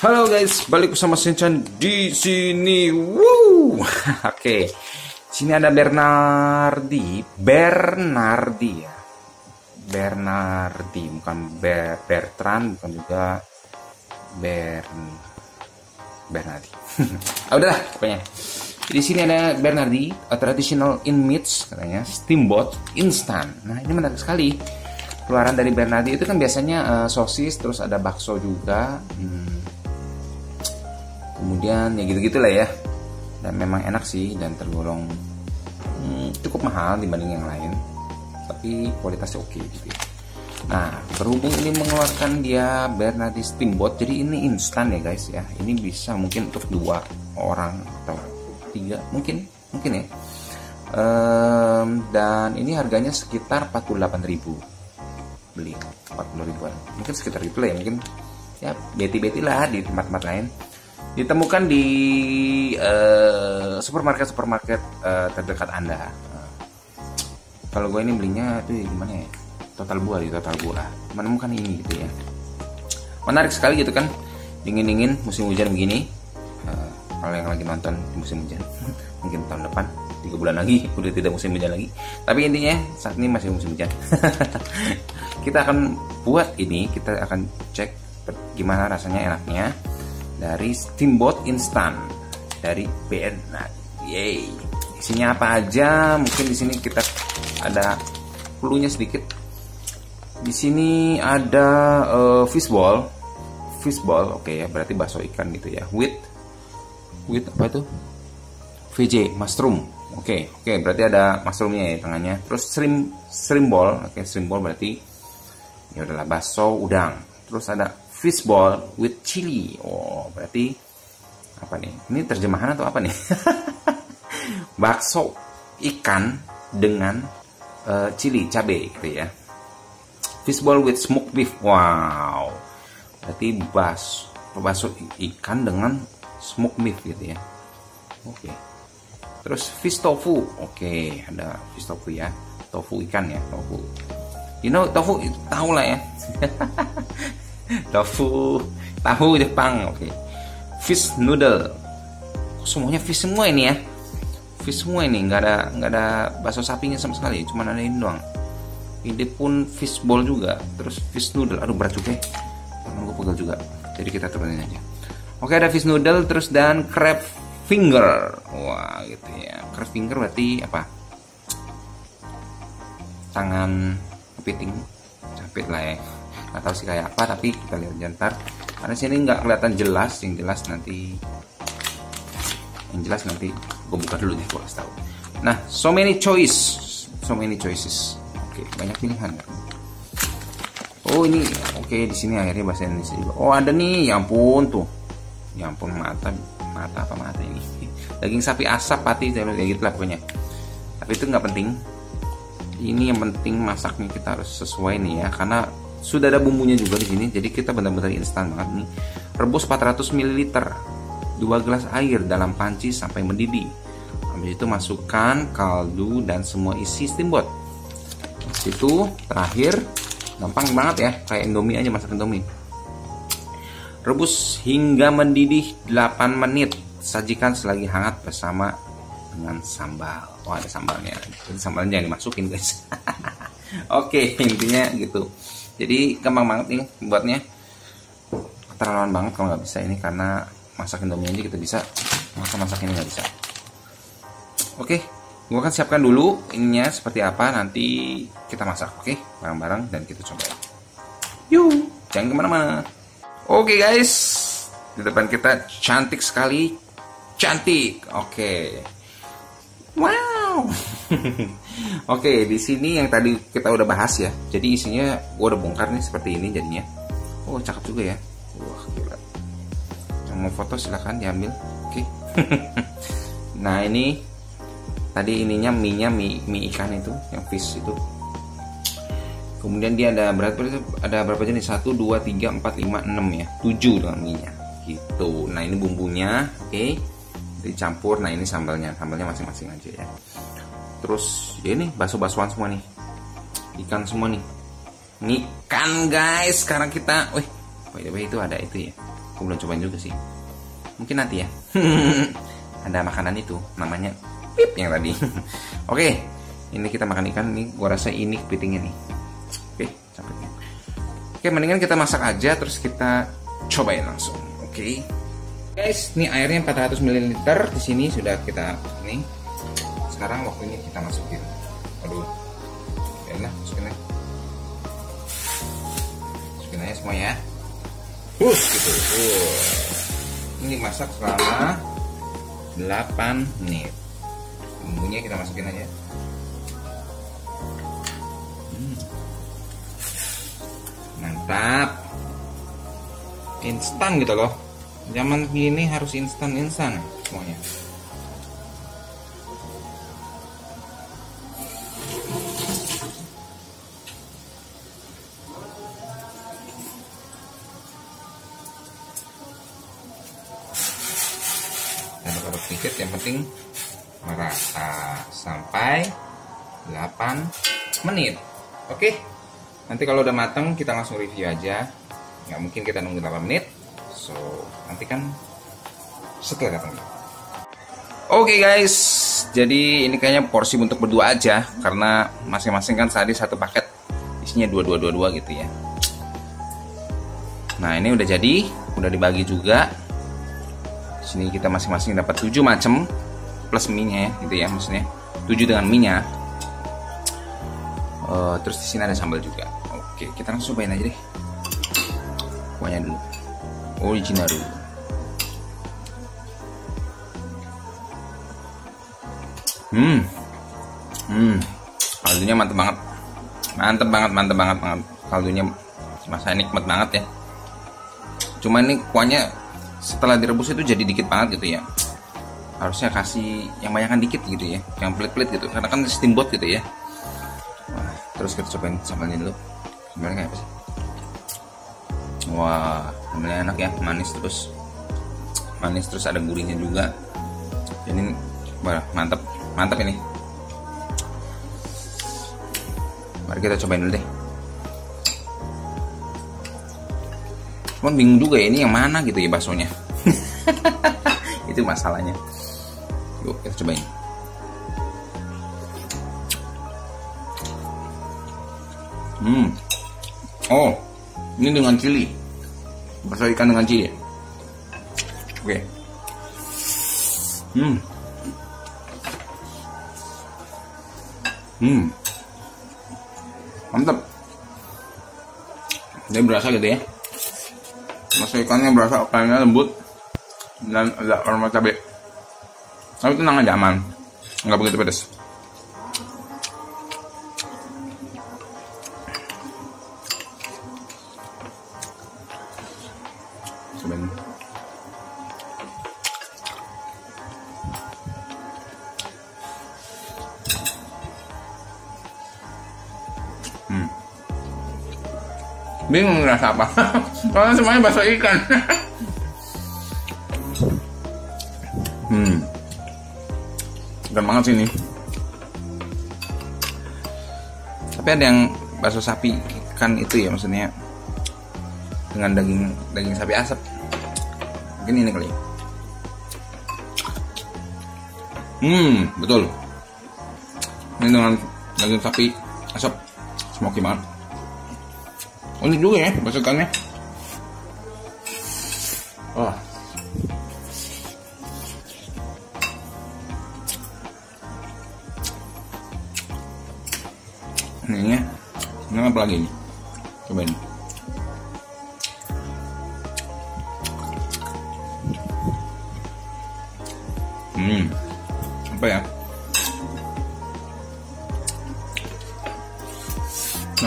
Halo guys, balik bersama Sinchan di sini. Woo. Oke. Sini ada Bernardi, Bernardi ya. Bernardi, bukan Ber Bertrand, bukan juga Bern Bernardi. ah, udahlah pokoknya. Di sini ada Bernardi, a traditional in meats katanya, steamboat instant. Nah, ini menarik sekali. Keluaran dari Bernardi itu kan biasanya uh, sosis, terus ada bakso juga. Hmm. Kemudian ya gitu-gitulah ya. Dan memang enak sih dan tergolong hmm, cukup mahal dibanding yang lain. Tapi kualitasnya oke okay, gitu ya. Nah, berhubung ini mengeluarkan dia Bernardi Steamboat, jadi ini instan ya guys ya. Ini bisa mungkin untuk dua orang atau tiga mungkin mungkin ya um, dan ini harganya sekitar 48.000 beli 40 ribuan mungkin sekitar itu lah ya mungkin ya beti-beti lah di tempat-tempat lain ditemukan di uh, supermarket supermarket uh, terdekat anda. Uh, kalau gue ini belinya tuh gimana ya? Total buah di total buah. Menemukan ini gitu ya. Menarik sekali gitu kan? Dingin-dingin musim hujan begini. Kalau yang lagi nonton musim hujan mungkin tahun depan tiga bulan lagi udah tidak musim hujan lagi. Tapi intinya saat ini masih musim hujan. Kita akan buat ini kita akan cek gimana rasanya enaknya dari steamboat instan. Dari BN nah yay. Isinya apa aja? Mungkin di sini kita ada pelunya sedikit. Di sini ada uh, fishball fishball oke okay ya berarti bakso ikan gitu ya. With with apa itu? VJ mushroom. Oke okay, oke okay, berarti ada mushroomnya ya tengahnya. Terus shrimp shrimp ball oke okay, shrimp ball berarti ya adalah bakso udang. Terus ada fish ball with chili. Oh berarti apa nih? Ini terjemahan atau apa nih? Bakso ikan dengan uh, chili cabe gitu ya. Fish ball with smoked beef. Wow. Berarti bas bakso ikan dengan smoke beef gitu ya. Oke. Okay. terus fish tofu. Oke okay, ada fish tofu ya. Tofu ikan ya tofu. You know tofu tahu lah ya tofu tahu Jepang oke fish noodle semuanya fish semua ini ya fish semua ini nggak ada nggak ada bakso sapinya sama sekali cuma ada ini doang ini pun fish ball juga terus fish noodle aduh berat juga ya tangan gue pegel juga jadi kita turunin aja Oke ada fish noodle terus dan crab finger. Wah gitu ya. Crab finger berarti apa? Tangan kepiting. Capit lah ya. Gak tahu sih kayak apa tapi kita lihat jantar. Karena sini nggak kelihatan jelas. Yang jelas nanti yang jelas nanti gue buka dulu deh gue kasih tahu. Nah, so many choice, so many choices. Oke, banyak pilihan. Oh ini, oke di sini akhirnya bahasa Indonesia juga. Oh ada nih, ya ampun tuh ya ampun mata mata apa mata ini daging sapi asap pati ya gitu lah pokoknya tapi itu nggak penting ini yang penting masaknya kita harus sesuai nih ya karena sudah ada bumbunya juga di sini jadi kita benar-benar instan banget nih rebus 400 ml 2 gelas air dalam panci sampai mendidih habis itu masukkan kaldu dan semua isi steamboat itu terakhir gampang banget ya kayak indomie aja masak indomie Rebus hingga mendidih 8 menit. Sajikan selagi hangat bersama dengan sambal. Wah, ada sambalnya. Jadi sambalnya jangan dimasukin, guys. Oke, intinya gitu. Jadi gampang banget nih buatnya. Keterlaluan banget kalau nggak bisa ini karena masak indomie aja kita bisa. Masa masak ini nggak bisa. Oke, gua akan siapkan dulu ininya seperti apa nanti kita masak. Oke, bareng-bareng dan kita coba. Yuk, jangan ke mana-mana. Oke guys, di depan kita cantik sekali, cantik. Oke, wow. Oke, okay, di sini yang tadi kita udah bahas ya. Jadi isinya gua udah bongkar nih seperti ini jadinya. Oh cakep juga ya. Wah gila. Yang mau foto silahkan diambil. Oke. Okay. nah ini tadi ininya mie nya mie, mie ikan itu, yang fish itu kemudian dia ada berapa ada berapa jenis satu dua tiga empat lima enam ya tujuh dengan minyak gitu nah ini bumbunya oke okay. Dicampur. Nah ini sambalnya. Sambalnya masing-masing aja ya. Terus ya ini bakso-baksoan semua nih. Ikan semua nih. Ini ikan guys. Sekarang kita wih by the itu ada itu ya. Aku belum cobain juga sih. Mungkin nanti ya. Ada makanan itu namanya pip yang tadi. Oke ini kita makan ikan. Nih gua rasa ini kepitingnya nih. Oke capeknya. Oke mendingan kita masak aja terus kita cobain langsung. Oke guys ini airnya 400 ml di sini sudah kita ini sekarang waktunya kita masukin aduh ya lah masukin aja masukin aja semua ya Hush, gitu. Uh. Ini masak selama 8 menit. Bumbunya kita masukin aja. Hmm. Mantap. Instan gitu loh. Zaman gini harus instan-instan semuanya. sedikit yang penting merata sampai 8 menit. Oke? Nanti kalau udah mateng kita langsung review aja. Nggak mungkin kita nunggu 8 menit so nanti kan setelah datang. Oke guys. Jadi ini kayaknya porsi untuk berdua aja karena masing-masing kan tadi satu paket. Isinya dua dua dua dua gitu ya. Nah ini udah jadi udah dibagi juga. Sini kita masing-masing dapat 7 macam plus mie-nya ya gitu ya maksudnya. 7 dengan mie-nya uh, terus di sini ada sambal juga. Oke kita langsung cobain aja deh. Kuahnya dulu original. Dulu hmm. Hmm. Kaldunya mantep banget. Mantep banget mantep banget banget kaldunya masa nikmat banget ya. Cuma ini kuahnya setelah direbus itu jadi dikit banget gitu ya. Harusnya kasih yang banyakkan dikit gitu ya. Yang pelit-pelit gitu. Karena kan steamboat gitu ya. Wah, terus kita cobain sambalnya dulu. Sambalnya kayak apa sih wah sambalnya enak ya manis terus. Manis terus ada gurihnya juga. Ini wah, mantap mantap ini. Mari kita cobain dulu deh. Cuman bingung juga ya ini yang mana gitu ya baksonya. Itu masalahnya. Yuk kita cobain. Hmm. Oh ini dengan cili bakso ikan dengan cili. Oke. Okay. hmm. Hmm. Mantap dia berasa gitu ya. Masuk ikannya berasa kayaknya lembut dan ada aroma cabai. Tapi tenang aja aman. Nggak begitu pedas cobain hmm. Bingung rasa apa. Karena semuanya bakso ikan. Hmm. Ikan banget sih ini. Tapi ada yang bakso sapi ikan itu ya maksudnya dengan daging daging sapi asap ini kali. Hmm betul. Ini dengan daging sapi asap. Smoky banget. Unik juga ya bakso ikannya wah ini. Ya ini apa lagi nih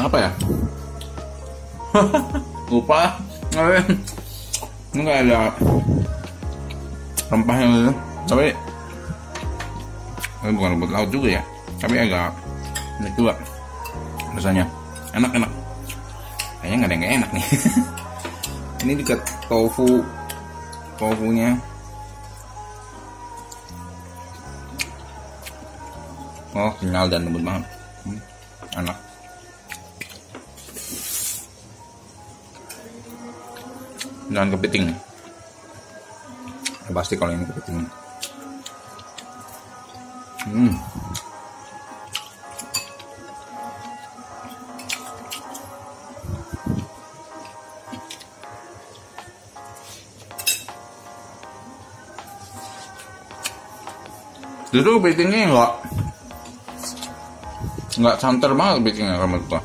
apa ya? Lupa. Ini kayak ada rempahnya gitu tapi ini bukan rumput laut juga ya. Tapi agak ini juga rasanya. Enak enak kayaknya nggak ada yang gak enak nih. Ini juga tofu tofunya. Oh kenyal dan lembut banget. Hmm, enak dengan kepiting. Pasti kalau ini kepiting. Hmm. Justru kepitingnya enggak nggak santer banget kepitingnya sama gua.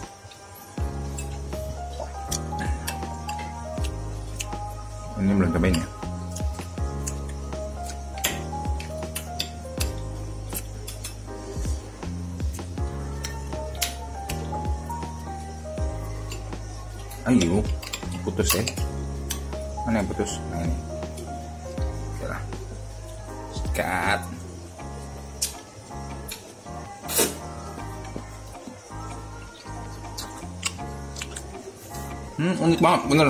Ayo, putus ya. Mana yang putus? Nah ini. Oke lah. Sikat. Hmm, unik banget, bener.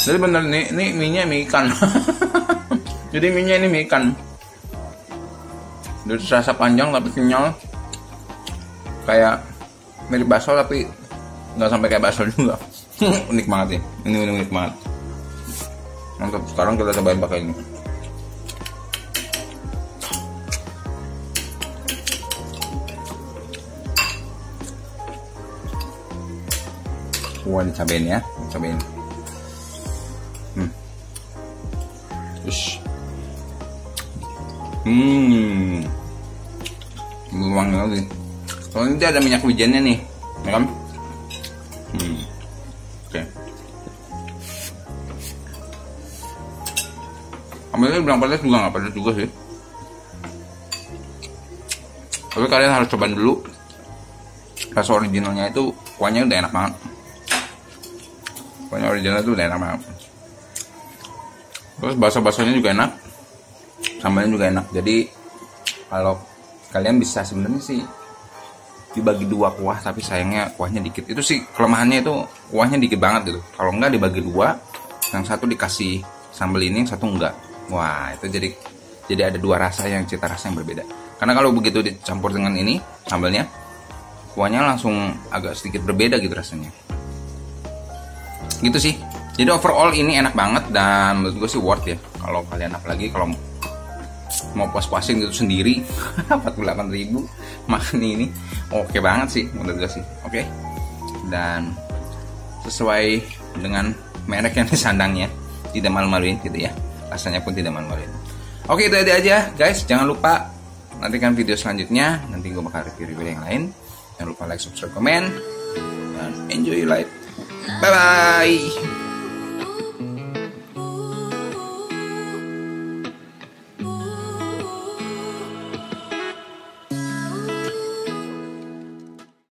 Jadi bener nih, ini mie-nya mie ikan. Jadi mie-nya ini mie ikan. Jadi rasa panjang tapi kenyal. Kayak mirip bakso tapi nggak sampai kayak bakso juga. unik banget ya. Ini unik, unik banget. Mantap. Sekarang kita cobain pakai ini. Wah, dicabain ya, dicabain. Hmm. Hmm. Meluang lagi. Soalnya ada minyak wijennya nih, ya kan? Ambilnya bilang pedas juga nggak pedas juga sih. Tapi kalian harus coba dulu. Rasa originalnya itu kuahnya udah enak banget. Kuahnya original itu udah enak banget. Terus bakso-baksonya juga enak. Sambalnya juga enak. Jadi kalau kalian bisa sebenarnya sih dibagi dua kuah tapi sayangnya kuahnya dikit itu sih kelemahannya itu kuahnya dikit banget gitu kalau enggak dibagi dua yang satu dikasih sambal ini yang satu enggak wah itu jadi jadi ada dua rasa yang cita rasa yang berbeda. Karena kalau begitu dicampur dengan ini sambalnya kuahnya langsung agak sedikit berbeda gitu rasanya. Gitu sih. Jadi overall ini enak banget dan menurut gue sih worth ya. Kalau kalian apalagi kalau mau puas-puasin gitu sendiri 48 ribu makan ini oke banget sih menurut gue sih oke? Dan sesuai dengan merek yang disandangnya tidak malu-maluin gitu ya rasanya pun tidak malu-maluin oke itu aja guys. Jangan lupa nantikan video selanjutnya. Nanti gue bakal review-review yang lain. Jangan lupa like subscribe komen dan enjoy life. Bye bye